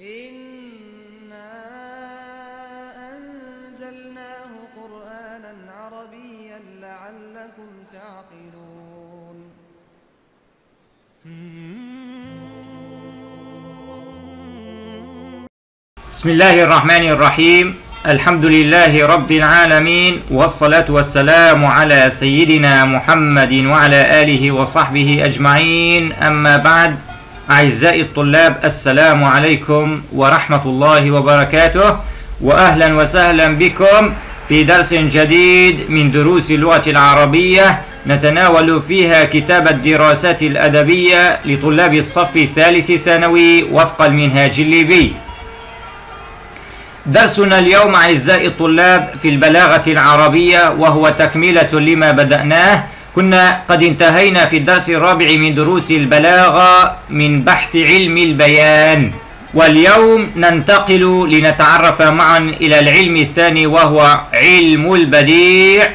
إنا أنزلناه قرآنا عربيا لعلكم تعقلون بسم الله الرحمن الرحيم. الحمد لله رب العالمين والصلاة والسلام على سيدنا محمد وعلى آله وصحبه أجمعين. أما بعد أعزائي الطلاب السلام عليكم ورحمة الله وبركاته وأهلا وسهلا بكم في درس جديد من دروس اللغة العربية نتناول فيها كتاب الدراسات الأدبية لطلاب الصف الثالث ثانوي وفق المنهاج الليبي. درسنا اليوم أعزائي الطلاب في البلاغة العربية وهو تكملة لما بدأناه كنا قد انتهينا في الدرس الرابع من دروس البلاغة من بحث علم البيان. واليوم ننتقل لنتعرف معا إلى العلم الثاني وهو علم البديع.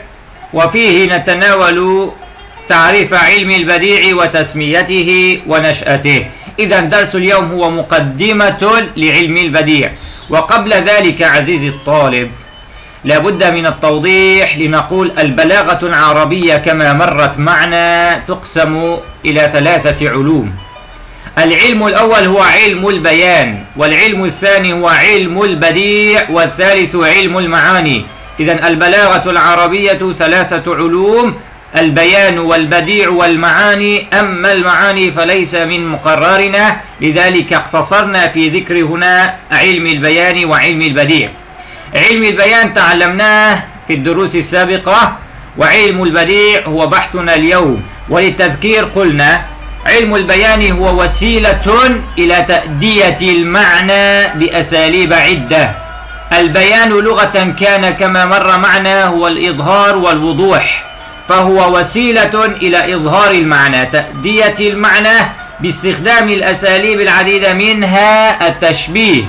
وفيه نتناول تعريف علم البديع وتسميته ونشأته. إذا درس اليوم هو مقدمة لعلم البديع. وقبل ذلك عزيزي الطالب لابد من التوضيح لنقول البلاغة العربية كما مرت معنا تقسم إلى ثلاثة علوم. العلم الأول هو علم البيان والعلم الثاني هو علم البديع والثالث علم المعاني. إذا البلاغة العربية ثلاثة علوم البيان والبديع والمعاني. أما المعاني فليس من مقررنا لذلك اقتصرنا في ذكر هنا علم البيان وعلم البديع. علم البيان تعلمناه في الدروس السابقة وعلم البديع هو بحثنا اليوم. وللتذكير قلنا علم البيان هو وسيلة إلى تأدية المعنى بأساليب عدة. البيان لغة كان كما مر معنا هو الإظهار والوضوح فهو وسيلة إلى إظهار المعنى تأدية المعنى باستخدام الأساليب العديدة منها التشبيه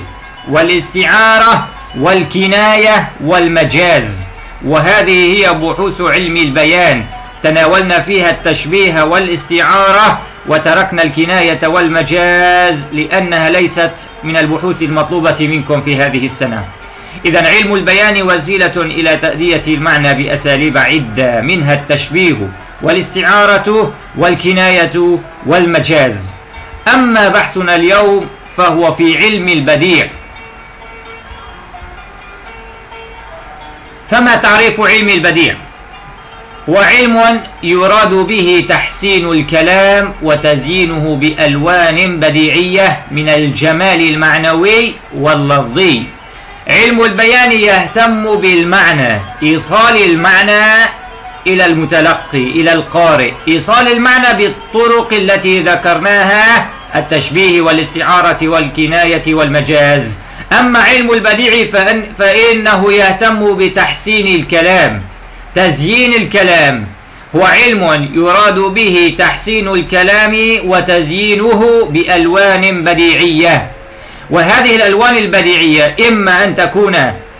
والاستعارة والكناية والمجاز. وهذه هي بحوث علم البيان. تناولنا فيها التشبيه والاستعارة وتركنا الكناية والمجاز لأنها ليست من البحوث المطلوبة منكم في هذه السنة. إذا علم البيان وسيلة إلى تأدية المعنى بأساليب عدة. منها التشبيه والاستعارة والكناية والمجاز. أما بحثنا اليوم فهو في علم البديع. فما تعريف علم البديع؟ هو علم يراد به تحسين الكلام وتزيينه بألوان بديعية من الجمال المعنوي واللفظي. علم البيان يهتم بالمعنى إيصال المعنى إلى المتلقي إلى القارئ. إيصال المعنى بالطرق التي ذكرناها التشبيه والاستعارة والكناية والمجاز. أما علم البديع فإن فإنه يهتم بتحسين الكلام تزيين الكلام. هو علم يراد به تحسين الكلام وتزيينه بألوان بديعية. وهذه الألوان البديعية إما أن تكون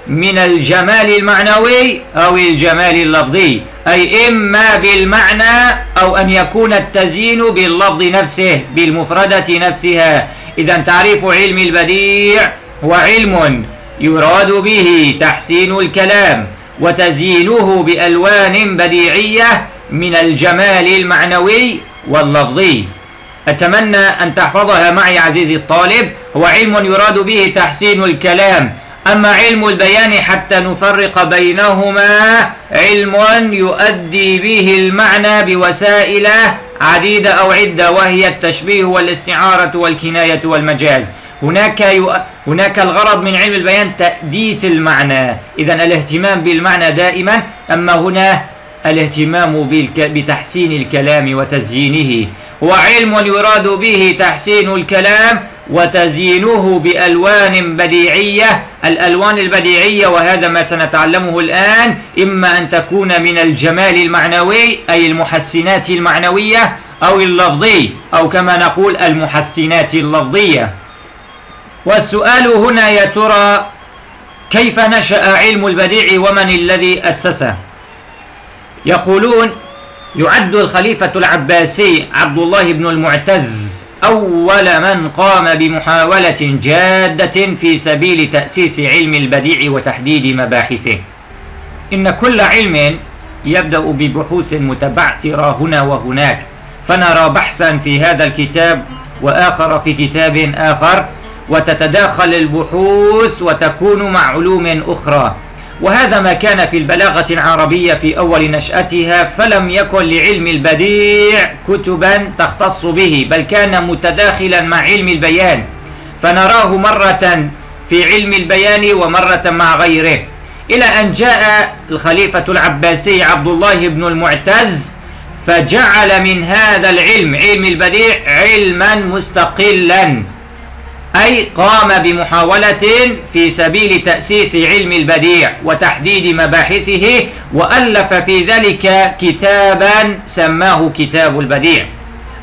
من الجمال المعنوي أو الجمال اللفظي أي إما بالمعنى أو أن يكون التزيين باللفظ نفسه بالمفردة نفسها. إذا تعريف علم البديع هو علم يراد به تحسين الكلام وتزيينه بألوان بديعية من الجمال المعنوي واللفظي. أتمنى أن تحفظها معي عزيزي الطالب. هو علم يراد به تحسين الكلام. أما علم البيان حتى نفرق بينهما علم يؤدي به المعنى بوسائل عديدة أو عدة وهي التشبيه والاستعارة والكناية والمجاز. هناك يو... هناك الغرض من علم البيان تأدية المعنى. إذا الاهتمام بالمعنى دائما أما هنا الاهتمام بالك... بتحسين الكلام وتزيينه. هو علم يراد به تحسين الكلام وتزيينه بألوان بديعية. الألوان البديعية وهذا ما سنتعلمه الآن إما أن تكون من الجمال المعنوي أي المحسنات المعنوية أو اللفظي أو كما نقول المحسنات اللفظية. والسؤال هنا يا ترى كيف نشأ علم البديع ومن الذي أسسه؟ يقولون يعد الخليفة العباسي عبد الله بن المعتز أول من قام بمحاولة جادة في سبيل تأسيس علم البديع وتحديد مباحثه. إن كل علم يبدأ ببحوث متبعثرة هنا وهناك. فنرى بحثا في هذا الكتاب وآخر في كتاب آخر. وتتداخل البحوث وتكون مع علوم أخرى. وهذا ما كان في البلاغة العربية في أول نشأتها فلم يكن لعلم البديع كتبا تختص به بل كان متداخلا مع علم البيان. فنراه مرة في علم البيان ومرة مع غيره. إلى أن جاء الخليفة العباسي عبد الله بن المعتز فجعل من هذا العلم علم البديع علما مستقلا. أي قام بمحاولة في سبيل تأسيس علم البديع وتحديد مباحثه وألف في ذلك كتابا سماه كتاب البديع.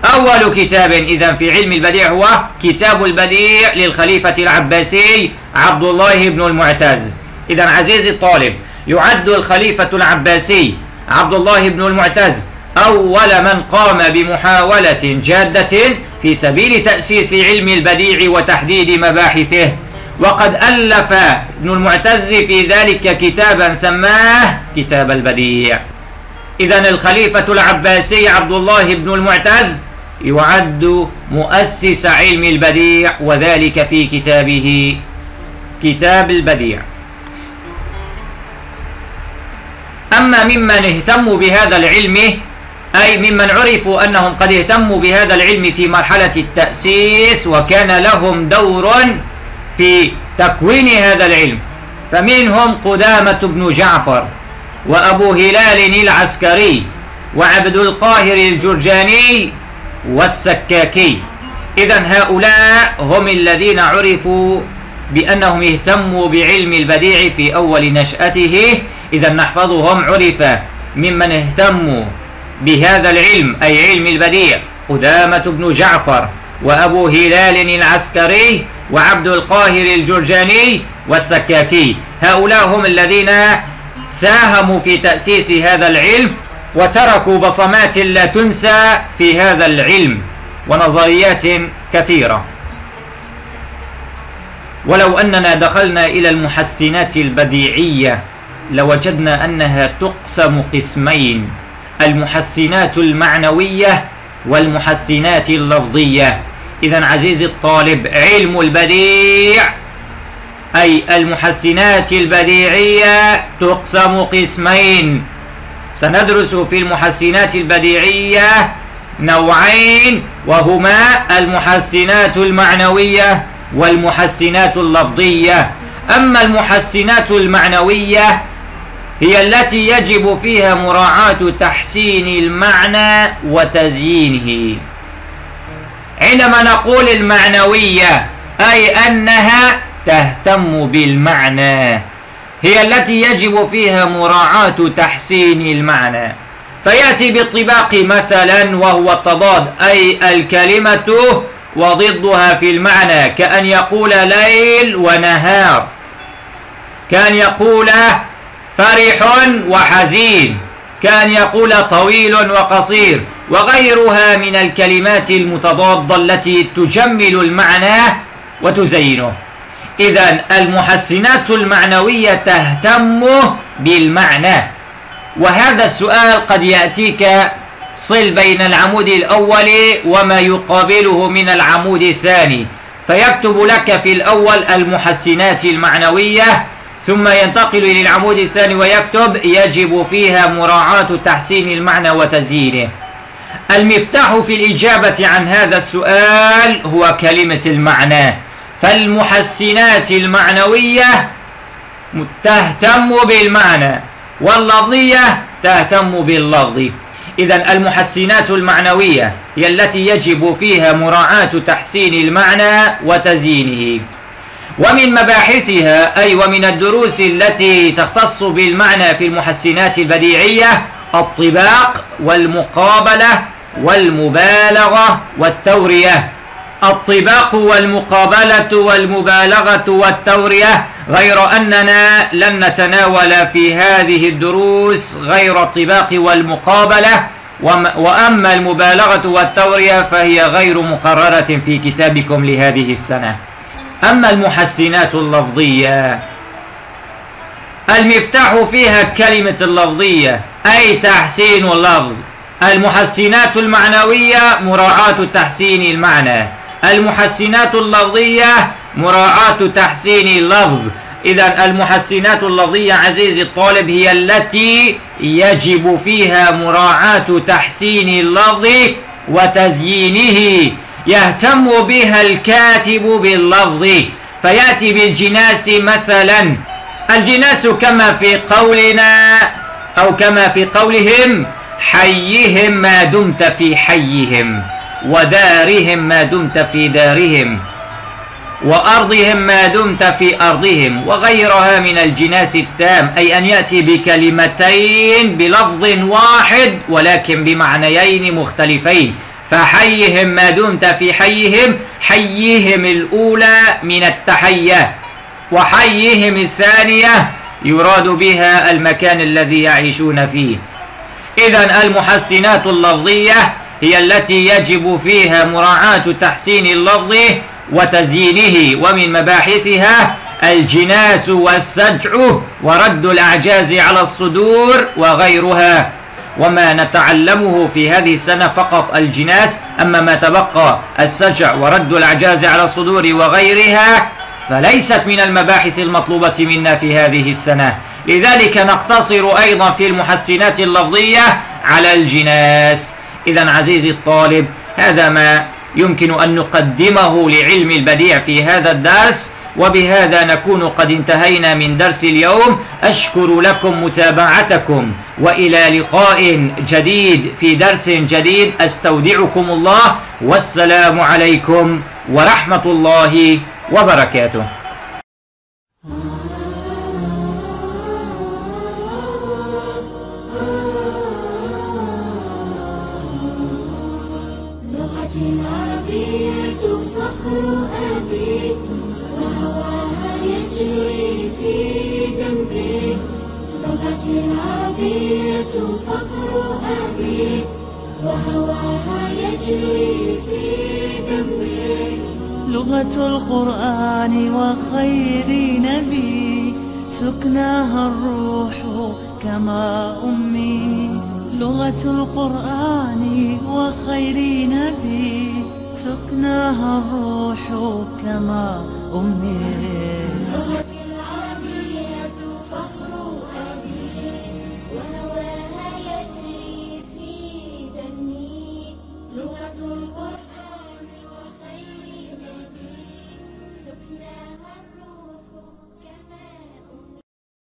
أول كتاب إذا في علم البديع هو كتاب البديع للخليفة العباسي عبد الله بن المعتز. إذا عزيزي الطالب يعد الخليفة العباسي عبد الله بن المعتز أول من قام بمحاولة جادة في سبيل تأسيس علم البديع وتحديد مباحثه. وقد ألف ابن المعتز في ذلك كتابا سماه كتاب البديع. إذا الخليفة العباسي عبد الله بن المعتز يعد مؤسس علم البديع وذلك في كتابه كتاب البديع. أما ممن اهتموا بهذا العلم أي ممن عرفوا أنهم قد اهتموا بهذا العلم في مرحلة التأسيس وكان لهم دور في تكوين هذا العلم. فمنهم قدامة بن جعفر وأبو هلال العسكري وعبد القاهر الجرجاني والسكاكي. إذا هؤلاء هم الذين عرفوا بأنهم اهتموا بعلم البديع في أول نشأته. إذا نحفظهم عرف ممن اهتموا بهذا العلم أي علم البديع قدامة بن جعفر وأبو هلال العسكري وعبد القاهر الجرجاني والسكاكي. هؤلاء هم الذين ساهموا في تأسيس هذا العلم وتركوا بصمات لا تنسى في هذا العلم ونظريات كثيرة. ولو أننا دخلنا إلى المحسنات البديعية لوجدنا أنها تقسم قسمين. المحسنات المعنوية والمحسنات اللفظية. إذا عزيزي الطالب علم البديع أي المحسنات البديعية تقسم قسمين. سندرس في المحسنات البديعية نوعين وهما المحسنات المعنوية والمحسنات اللفظية. أما المحسنات المعنوية هي التي يجب فيها مراعاة تحسين المعنى وتزيينه. عندما نقول المعنوية أي أنها تهتم بالمعنى هي التي يجب فيها مراعاة تحسين المعنى. فيأتي بالطباق مثلا وهو التضاد أي الكلمة وضدها في المعنى كأن يقول ليل ونهار كأن يقول فرح وحزين كان يقول طويل وقصير وغيرها من الكلمات المتضادة التي تجمل المعنى وتزينه. إذا المحسنات المعنوية تهتم بالمعنى. وهذا السؤال قد يأتيك صل بين العمود الأول وما يقابله من العمود الثاني. فيكتب لك في الأول المحسنات المعنوية ثم ينتقل إلى العمود الثاني ويكتب يجب فيها مراعاة تحسين المعنى وتزيينه. المفتاح في الإجابة عن هذا السؤال هو كلمة المعنى. فالمحسنات المعنوية تهتم بالمعنى واللفظية تهتم باللفظ. إذا المحسنات المعنوية هي التي يجب فيها مراعاة تحسين المعنى وتزيينه. ومن مباحثها أي ومن الدروس التي تختص بالمعنى في المحسنات البديعية الطباق والمقابلة والمبالغة والتورية. الطباق والمقابلة والمبالغة والتورية غير أننا لن نتناول في هذه الدروس غير الطباق والمقابلة. وأما المبالغة والتورية فهي غير مقررة في كتابكم لهذه السنة. أما المحسنات اللفظية المفتاح فيها كلمة اللفظية أي تحسين اللفظ. المحسنات المعنوية مراعاة تحسين المعنى. المحسنات اللفظية مراعاة تحسين اللفظ. إذا المحسنات اللفظية عزيزي الطالب هي التي يجب فيها مراعاة تحسين اللفظ وتزيينه. يهتم بها الكاتب باللفظ فيأتي بالجناس مثلا. الجناس كما في قولنا أو كما في قولهم حيهم ما دمت في حيهم ودارهم ما دمت في دارهم وأرضهم ما دمت في أرضهم وغيرها من الجناس التام. أي أن يأتي بكلمتين بلفظ واحد ولكن بمعنيين مختلفين. فحيهم ما دمت في حيهم حيهم الأولى من التحية وحيهم الثانية يراد بها المكان الذي يعيشون فيه. إذا المحسنات اللفظية هي التي يجب فيها مراعاة تحسين اللفظ وتزيينه ومن مباحثها الجناس والسجع ورد الأعجاز على الصدور وغيرها. وما نتعلمه في هذه السنة فقط الجناس أما ما تبقى السجع ورد الأعجاز على الصدور وغيرها فليست من المباحث المطلوبة منا في هذه السنة. لذلك نقتصر أيضا في المحسنات اللفظية على الجناس. إذا عزيزي الطالب هذا ما يمكن أن نقدمه لعلم البديع في هذا الدرس. وبهذا نكون قد انتهينا من درس اليوم. أشكر لكم متابعتكم وإلى لقاء جديد في درس جديد. أستودعكم الله والسلام عليكم ورحمة الله وبركاته. فخر أبي وهواها يجري في دمي. لغة القرآن وخير نبي سكناها الروح كما أمي. لغة القرآن وخير نبي سكناها الروح كما أمي.